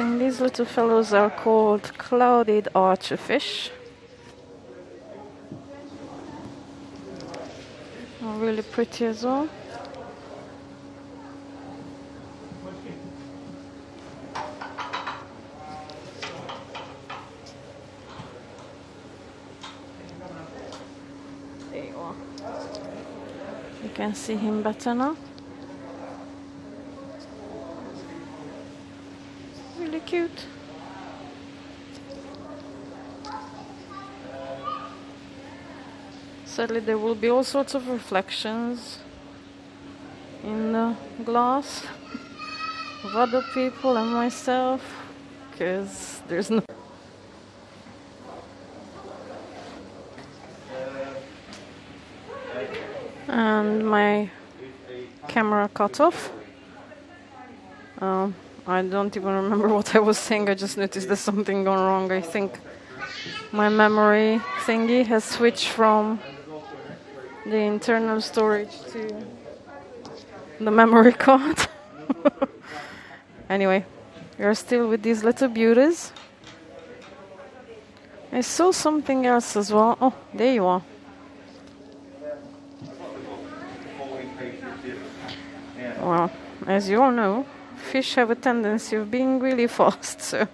And these little fellows are called clouded archerfish. Are really pretty as well. There you are. You can see him better now. Really cute. Sadly, there will be all sorts of reflections in the glass of other people and myself because there's no. And my camera cut off. Um, I don't even remember what I was saying. I just noticed there's something gone wrong. I think my memory thingy has switched from the internal storage to the memory card. anyway, you're still with these little beauties. I saw something else as well. Oh, there you are. Well, as you all know, fish have a tendency of being really fast, so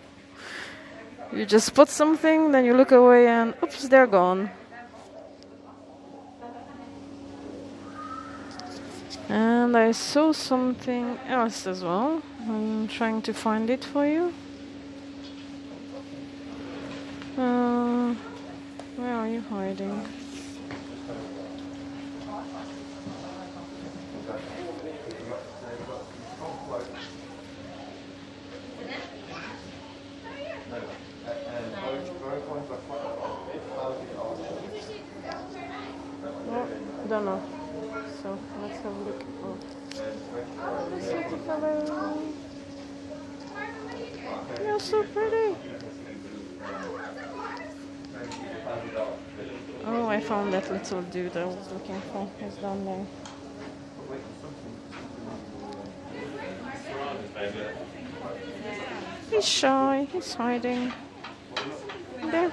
you just spot something, then you look away, and oops, they're gone. And I saw something else as well. I'm trying to find it for you. Uh, where are you hiding? Don't know. So let's have a look. Oh. Pretty fellow. You're so pretty. Oh, I found that little dude I was looking for. He's down there. He's shy. He's hiding. There.